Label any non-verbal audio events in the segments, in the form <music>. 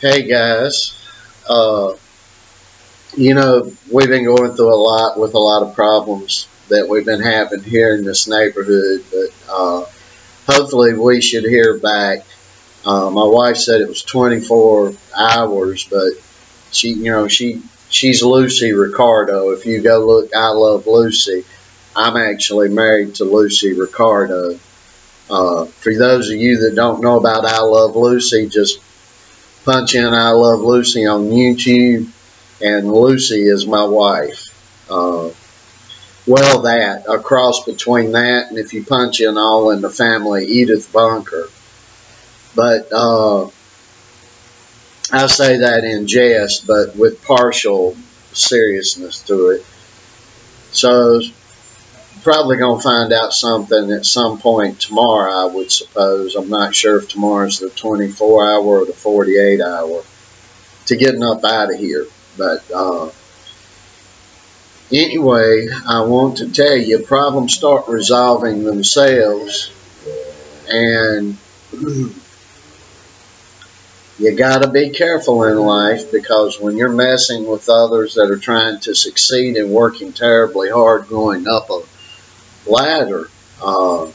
Hey guys, uh, you know, we've been going through a lot with a lot of problems that we've been having here in this neighborhood, but uh, hopefully we should hear back. Uh, my wife said it was 24 hours, but she, you know, she she's Lucy Ricardo. If you go look, I love Lucy. I'm actually married to Lucy Ricardo. Uh, for those of you that don't know about I Love Lucy, just punch in I Love Lucy on YouTube, and Lucy is my wife. Uh, well, that, a cross between that, and if you punch in All in the Family, Edith Bunker. But uh, I say that in jest, but with partial seriousness to it. So, probably going to find out something at some point tomorrow, I would suppose. I'm not sure if tomorrow's the 24 hour or the 48 hour to getting up out of here. But uh, anyway, I want to tell you, problems start resolving themselves. And you got to be careful in life because when you're messing with others that are trying to succeed and working terribly hard going up ladder, uh,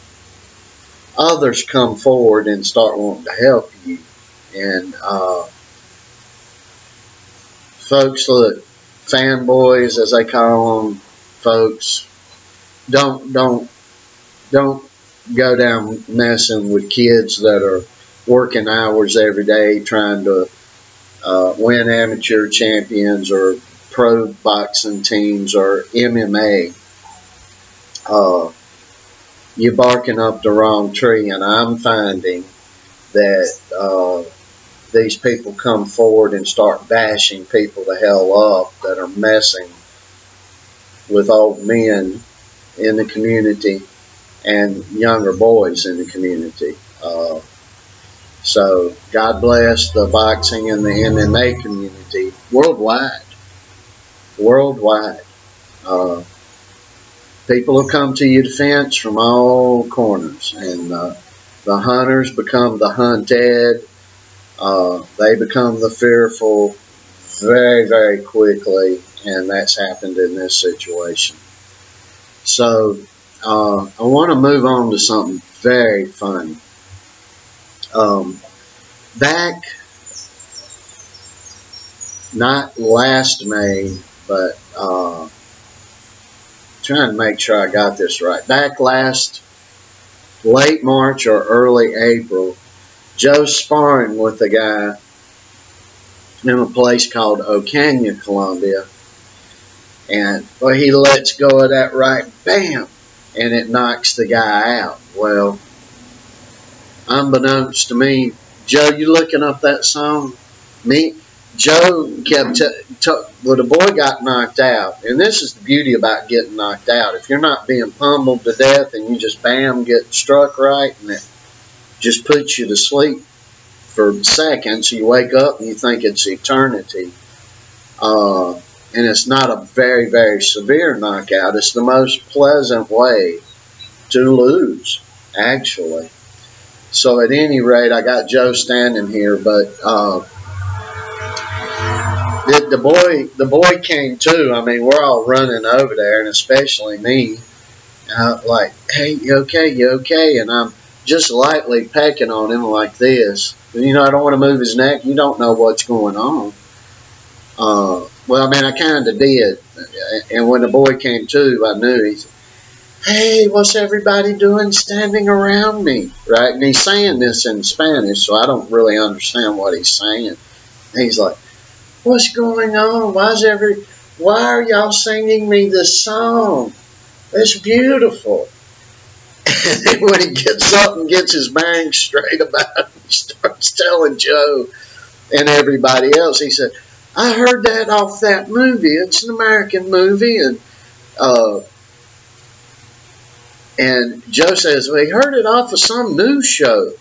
others come forward and start wanting to help you. And uh, folks, look, fanboys, as they call them, folks, don't don't don't go down messing with kids that are working hours every day trying to uh, win amateur champions or pro boxing teams or MMA uh, you're barking up the wrong tree. And I'm finding that uh, these people come forward and start bashing people the hell up that are messing with old men in the community and younger boys in the community. Uh, so God bless the boxing and the MMA community worldwide. Worldwide. Uh, people have come to your defense from all corners, and uh, the hunters become the hunted. Uh, they become the fearful very, very quickly, and that's happened in this situation. So uh, I want to move on to something very funny. Um, back, not last May, but uh, trying to make sure I got this right. Back last late March or early April, Joe's sparring with a guy in a place called Ocaña, Colombia. And well, he lets go of that right, bam, and it knocks the guy out. Well, unbeknownst to me, Joe, you looking up that song? Me, Joe kept well, the boy got knocked out, and this is the beauty about getting knocked out. If you're not being pummeled to death, and you just bam get struck right, and it just puts you to sleep for seconds, you wake up and you think it's eternity. Uh, and it's not a very very severe knockout. It's the most pleasant way to lose, actually. So at any rate, I got Joe standing here, but. Uh, the, the boy the boy came too. I mean, we're all running over there, and especially me. Uh, like, hey, you okay? You okay? And I'm just lightly pecking on him like this. You know, I don't want to move his neck. You don't know what's going on. Uh, well, I mean, I kind of did. And when the boy came to, I knew. He said, hey, what's everybody doing standing around me? Right? And he's saying this in Spanish, so I don't really understand what he's saying. He's like, What's going on? Why's every why are y'all singing me this song? It's beautiful. And <laughs> when he gets up and gets his bang straight about it, he starts telling Joe and everybody else. He said, I heard that off that movie. It's an American movie. And uh, and Joe says, well, he heard it off of some news show,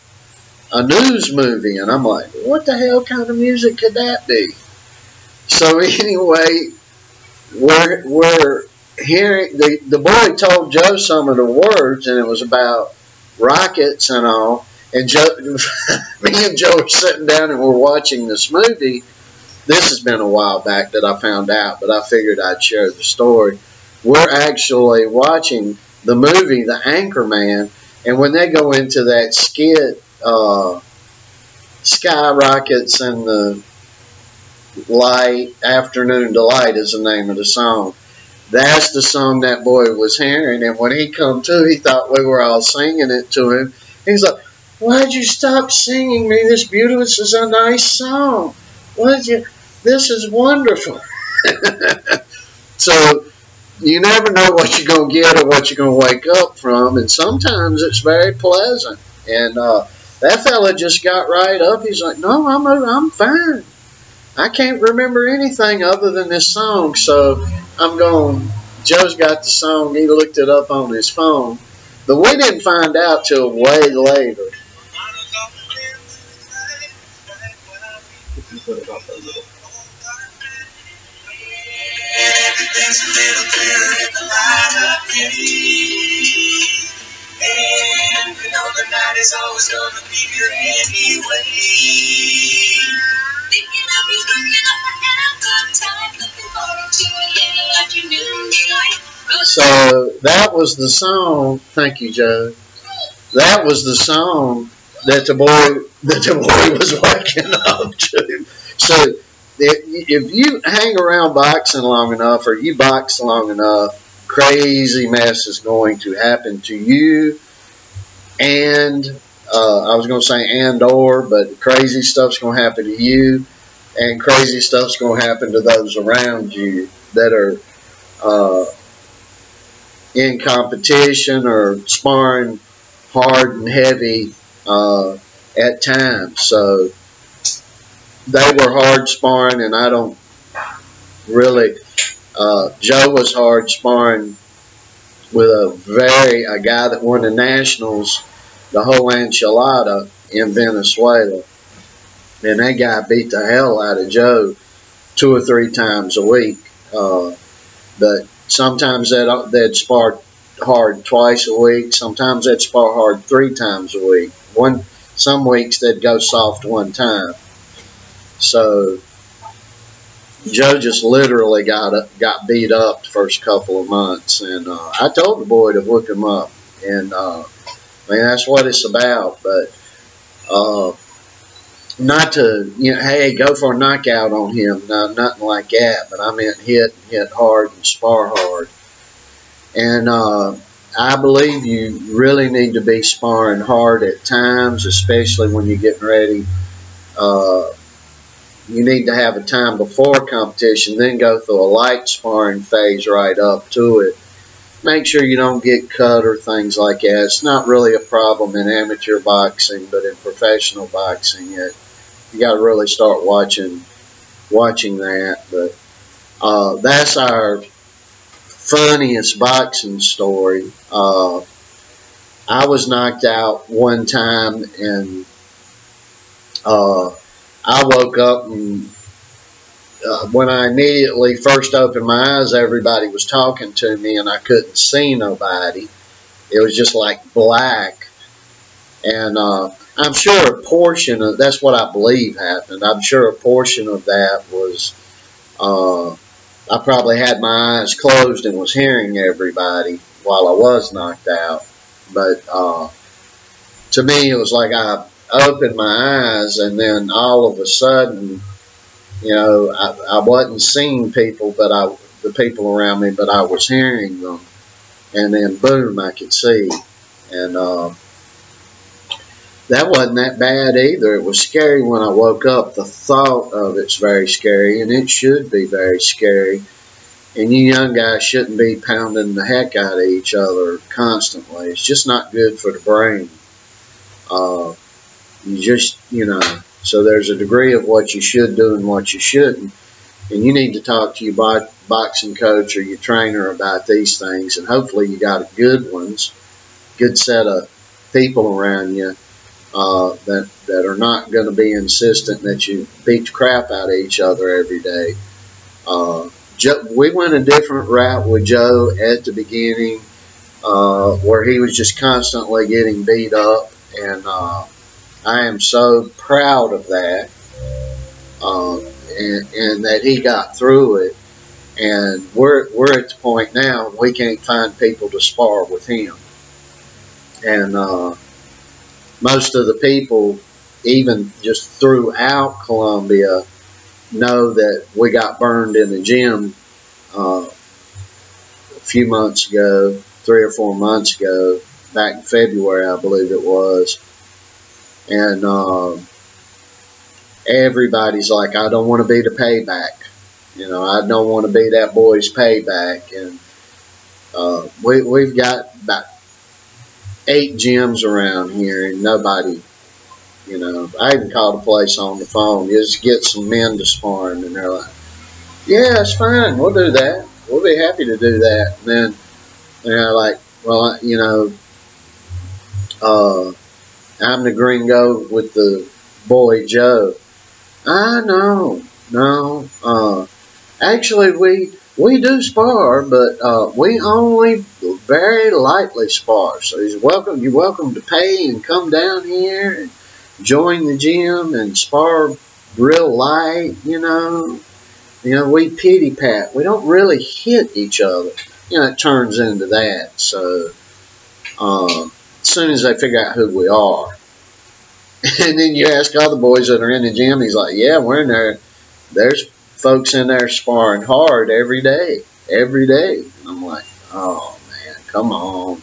a news movie. And I'm like, what the hell kind of music could that be? So <laughs> anyway, we're we're hearing the the boy told Joe some of the words, and it was about rockets and all. And Joe, <laughs> me and Joe are sitting down and we're watching this movie. This has been a while back that I found out, but I figured I'd share the story. We're actually watching the movie The Anchorman, and when they go into that skit, uh, Skyrockets and the Light, Afternoon Delight is the name of the song. That's the song that boy was hearing, and when he come to, he thought we were all singing it to him. He's like, "Why'd you stop singing me this beautiful? This is a nice song. Why'd you? This is wonderful." <laughs> so you never know what you're gonna get or what you're gonna wake up from, and sometimes it's very pleasant. And uh, that fella just got right up. He's like, "No, I'm I'm fine. I can't remember anything other than this song." So I'm going. Joe's got the song. He looked it up on his phone, but we didn't find out till way later. And we know the night is always gonna be here anyway. Was the song. Thank you, Joe. That was the song that the boy that the boy <laughs> was waking up to. So if you hang around boxing long enough, or you box long enough, crazy mess is going to happen to you and uh, I was going to say and or, but crazy stuff's going to happen to you, and crazy stuff's going to happen to those around you that are uh, in competition or sparring hard and heavy uh, at times. So they were hard sparring, and I don't really. Uh, Joe was hard sparring with a very a guy that won the nationals, the whole enchilada in Venezuela, and that guy beat the hell out of Joe two or three times a week. Uh, but sometimes that they'd spar hard twice a week. Sometimes they'd spar hard three times a week. One some weeks they'd go soft one time. So Joe just literally got got beat up the first couple of months, and uh, I told the boy to hook him up, and uh, I mean that's what it's about. But uh, not to you know, hey, go for a knockout on him, no, nothing like that. But I meant hit, and hit hard, and spar hard, and uh, I believe you really need to be sparring hard at times, especially when you're getting ready. Uh, you need to have a time before competition, then go through a light sparring phase right up to it. Make sure you don't get cut or things like that. It's not really a problem in amateur boxing, but in professional boxing, it, you got to really start watching watching that. But uh, that's our funniest boxing story. Uh, I was knocked out one time and. Uh, I woke up and uh, when I immediately first opened my eyes, everybody was talking to me and I couldn't see nobody. It was just like black. And uh, I'm sure a portion of that's what I believe happened. I'm sure a portion of that was uh, I probably had my eyes closed and was hearing everybody while I was knocked out. But uh, to me, it was like I opened my eyes, and then all of a sudden, you know, I, I wasn't seeing people, but I the people around me, but I was hearing them, and then boom, I could see, and uh, that wasn't that bad either. It was scary when I woke up. The thought of it's very scary, and it should be very scary. And you young guys shouldn't be pounding the heck out of each other constantly. It's just not good for the brain. Uh, you just, you know, so there's a degree of what you should do and what you shouldn't. And you need to talk to your boxing coach or your trainer about these things. And hopefully you got good ones, good set of people around you uh, that, that are not going to be insistent that you beat the crap out of each other every day. Uh, we went a different route with Joe at the beginning uh, where he was just constantly getting beat up and uh, I am so proud of that, um, and, and that he got through it. And we're we're at the point now we can't find people to spar with him, and uh, most of the people, even just throughout Colombia, know that we got burned in the gym uh, a few months ago, three or four months ago, back in February, I believe it was. And uh, everybody's like, I don't want to be the payback. You know, I don't want to be that boy's payback. And uh, we, we've got about eight gyms around here, and nobody, you know, I even called a place on the phone just get some men to sparring, and they're like, yeah, it's fine. We'll do that. We'll be happy to do that. And then they're like, well, you know, uh, I'm the gringo with the boy Joe. I know, no. Uh, actually, we we do spar, but uh, we only very lightly spar. So he's welcome. You're welcome to pay and come down here and join the gym and spar real light. You know, you know we pity pat. We don't really hit each other. You know, it turns into that. So uh, as soon as they figure out who we are, <laughs> and then you ask other boys that are in the gym, he's like, "Yeah, we're in there. There's folks in there sparring hard every day, every day." And I'm like, "Oh man, come on."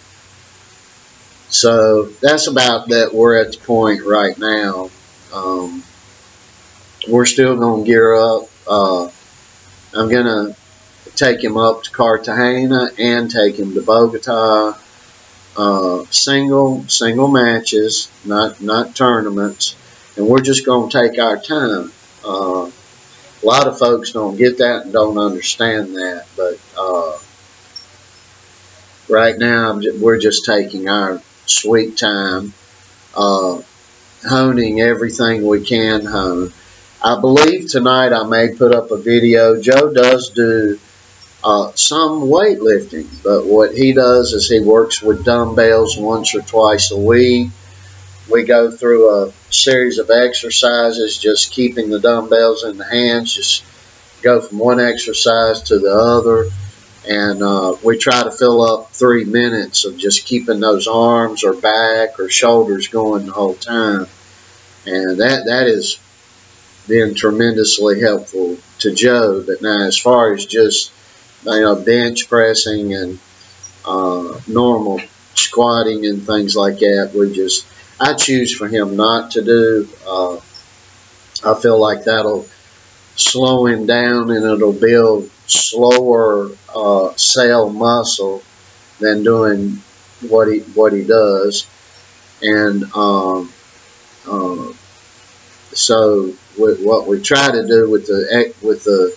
So that's about that. We're at the point right now. Um, we're still gonna gear up. Uh, I'm gonna take him up to Cartagena and take him to Bogota. Uh, single single matches, not not tournaments, and we're just going to take our time. Uh, a lot of folks don't get that and don't understand that, but uh, right now we're just taking our sweet time, uh, honing everything we can hone. I believe tonight I may put up a video. Joe does do uh, some weightlifting, but what he does is he works with dumbbells once or twice a week. We go through a series of exercises, just keeping the dumbbells in the hands, just go from one exercise to the other. And uh, we try to fill up three minutes of just keeping those arms or back or shoulders going the whole time. And that, that has been tremendously helpful to Joe. But now, as far as just you know, bench pressing and uh, normal squatting and things like that. We just, I choose for him not to do. Uh, I feel like that'll slow him down and it'll build slower uh, cell muscle than doing what he what he does, and um, uh, so what we try to do with the with the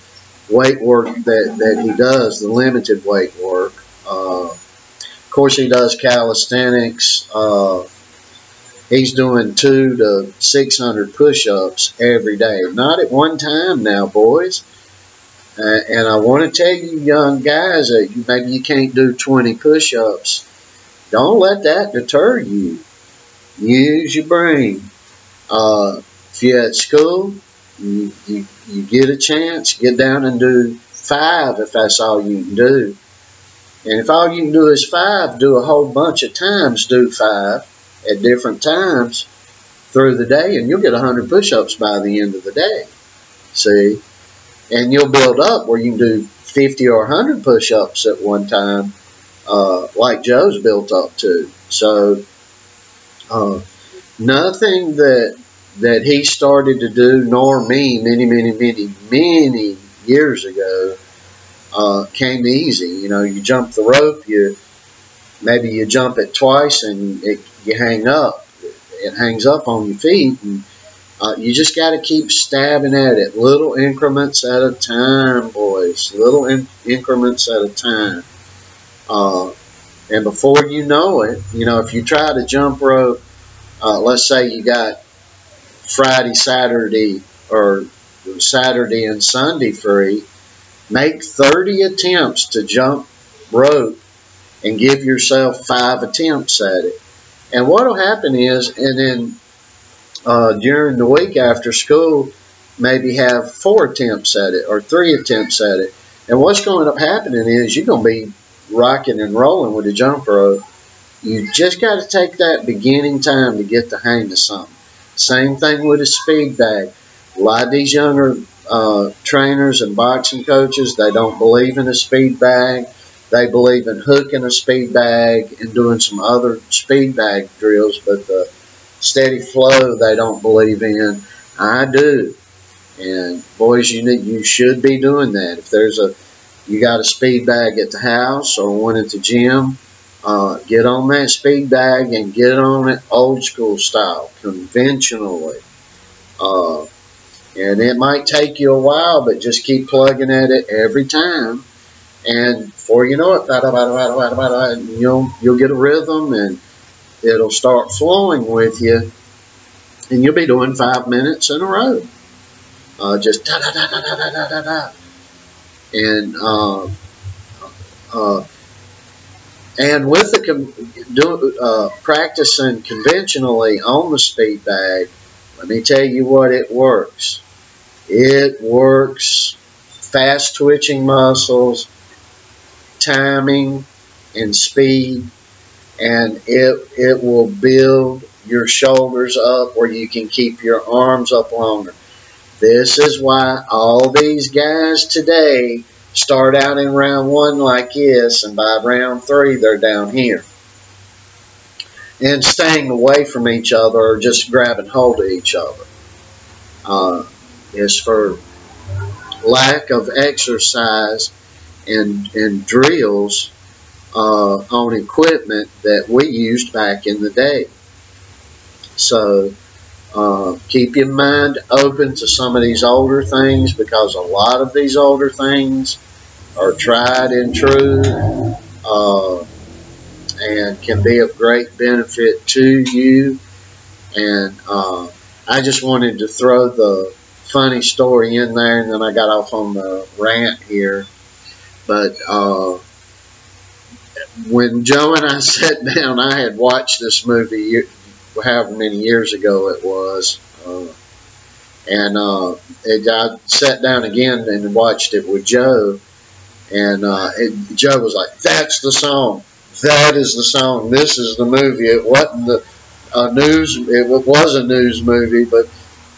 weight work that, that he does, the limited weight work. Uh, of course, he does calisthenics. Uh, he's doing two to 600 push-ups every day. Not at one time now, boys. Uh, and I want to tell you young guys that you, maybe you can't do 20 push-ups. Don't let that deter you. Use your brain. Uh, if you're at school, you, you, you get a chance, get down and do five if that's all you can do. And if all you can do is five, do a whole bunch of times, do five at different times through the day, and you'll get 100 push ups by the end of the day. See? And you'll build up where you can do 50 or 100 push ups at one time, uh, like Joe's built up to. So, uh, nothing that that he started to do, nor me, many, many, many, many years ago, uh, came easy. You know, you jump the rope, you maybe you jump it twice and it, you hang up. It hangs up on your feet, and uh, you just got to keep stabbing at it, little increments at a time, boys. Little in increments at a time. Uh, and before you know it, you know, if you try to jump rope, uh, let's say you got Friday, Saturday, or Saturday and Sunday free, make 30 attempts to jump rope and give yourself five attempts at it. And what will happen is, and then uh, during the week after school, maybe have four attempts at it or three attempts at it. And what's going to end up happening is you're going to be rocking and rolling with the jump rope. You just got to take that beginning time to get the hang of something. Same thing with a speed bag. A lot of these younger uh, trainers and boxing coaches, they don't believe in a speed bag. They believe in hooking a speed bag and doing some other speed bag drills, but the steady flow they don't believe in. I do. And boys, you need, you should be doing that. If there's a you got a speed bag at the house or one at the gym, uh, get on that speed bag and get on it old school style, conventionally. Uh, and it might take you a while, but just keep plugging at it every time. And before you know it, you'll, you'll get a rhythm and it'll start flowing with you. And you'll be doing five minutes in a row. Uh, just da da da da da da da da. And uh, uh, and with the do, uh, practicing conventionally on the speed bag, let me tell you what it works. It works fast twitching muscles, timing, and speed, and it it will build your shoulders up where you can keep your arms up longer. This is why all these guys today start out in round one like this, and by round three, they're down here. And staying away from each other or just grabbing hold of each other uh, is for lack of exercise and, and drills uh, on equipment that we used back in the day. So uh, keep your mind open to some of these older things because a lot of these older things are tried and true uh, and can be of great benefit to you. And uh, I just wanted to throw the funny story in there, and then I got off on the rant here. But uh, when Joe and I <laughs> sat down, I had watched this movie however many years ago it was. Uh, and uh, it, I sat down again and watched it with Joe, and uh, it, Joe was like, "That's the song. That is the song. This is the movie. It wasn't the uh, news. It was a news movie, but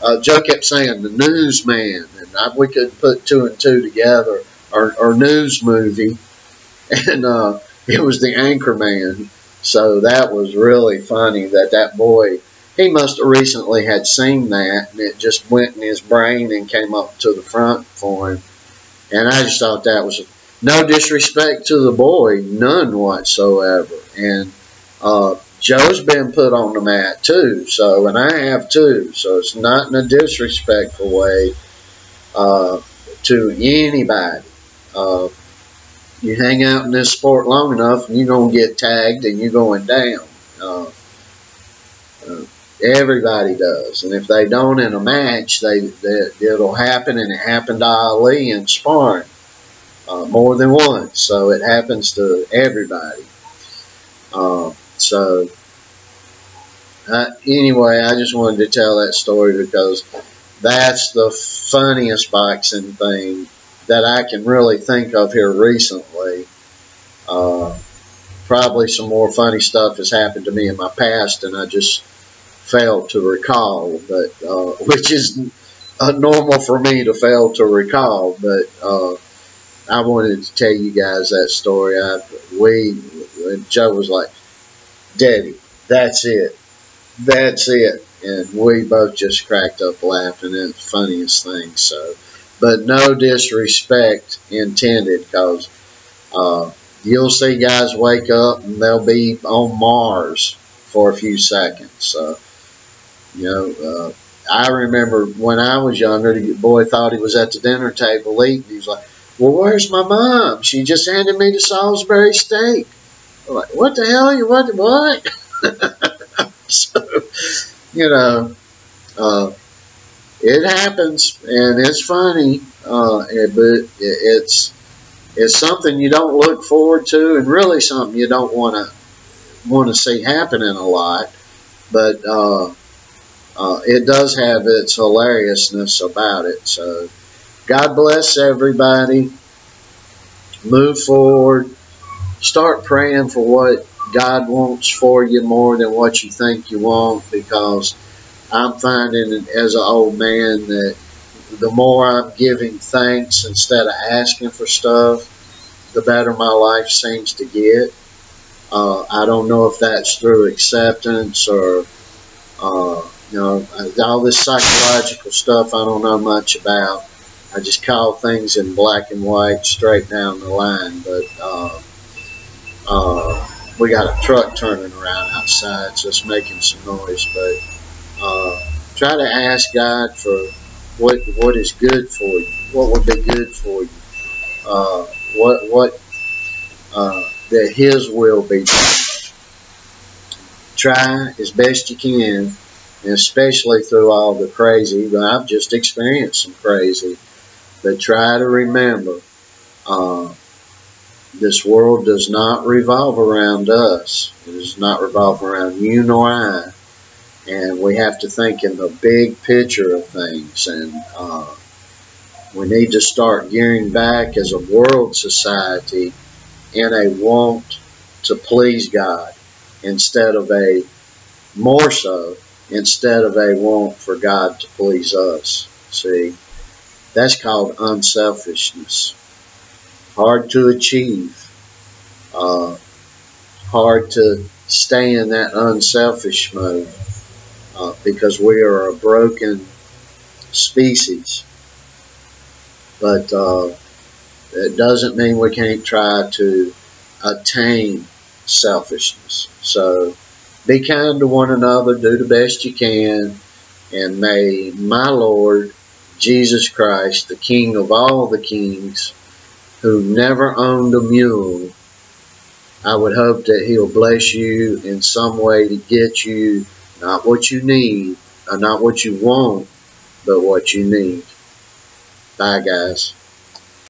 uh, Joe kept saying the newsman, and I, we could put two and two together, or, or news movie, <laughs> and uh, it was the Anchorman. So that was really funny that that boy, he must have recently had seen that, and it just went in his brain and came up to the front for him. And I just thought that was no disrespect to the boy, none whatsoever. And uh, Joe's been put on the mat too, so and I have too. So it's not in a disrespectful way uh, to anybody. Uh, you hang out in this sport long enough, and you're gonna get tagged, and you're going down. Uh, uh, everybody does, and if they don't in a match, they, they it'll happen, and it happened to Ali in sparring uh, more than once. So it happens to everybody. Uh, so uh, anyway, I just wanted to tell that story because that's the funniest boxing thing that I can really think of here recently. Uh, probably some more funny stuff has happened to me in my past, and I just failed to recall. But uh, <laughs> which is normal for me to fail to recall. But uh, I wanted to tell you guys that story. I, we Joe was like, "Daddy, that's it, that's it," and we both just cracked up laughing. It's the funniest thing. So but no disrespect intended because uh, you'll see guys wake up and they'll be on Mars for a few seconds. So, you know, uh, I remember when I was younger, the boy thought he was at the dinner table eating. He was like, well, where's my mom? She just handed me the Salisbury steak. I'm like, what the hell? You what? What? <laughs> so, you know, uh, it happens and it's funny, uh, but it's it's something you don't look forward to, and really something you don't want to want to see happening a lot. But uh, uh, it does have its hilariousness about it. So, God bless everybody. Move forward. Start praying for what God wants for you more than what you think you want because I'm finding as an old man that the more I'm giving thanks instead of asking for stuff, the better my life seems to get. Uh, I don't know if that's through acceptance or, uh, you know, all this psychological stuff I don't know much about. I just call things in black and white straight down the line. But uh, uh, we got a truck turning around outside, so it's making some noise. But uh, try to ask God for what what is good for you, what would be good for you, uh, what what uh, that His will be done. Try as best you can, and especially through all the crazy. But I've just experienced some crazy, but try to remember. Uh, this world does not revolve around us. It does not revolve around you nor I. And we have to think in the big picture of things. And uh, we need to start gearing back as a world society in a want to please God instead of a more so instead of a want for God to please us. See, that's called unselfishness hard to achieve, uh, hard to stay in that unselfish mode uh, because we are a broken species. But uh, it doesn't mean we can't try to attain selfishness. So be kind to one another, do the best you can, and may my Lord Jesus Christ, the King of all the kings, who never owned a mule, I would hope that he'll bless you in some way to get you not what you need, not what you want, but what you need. Bye, guys.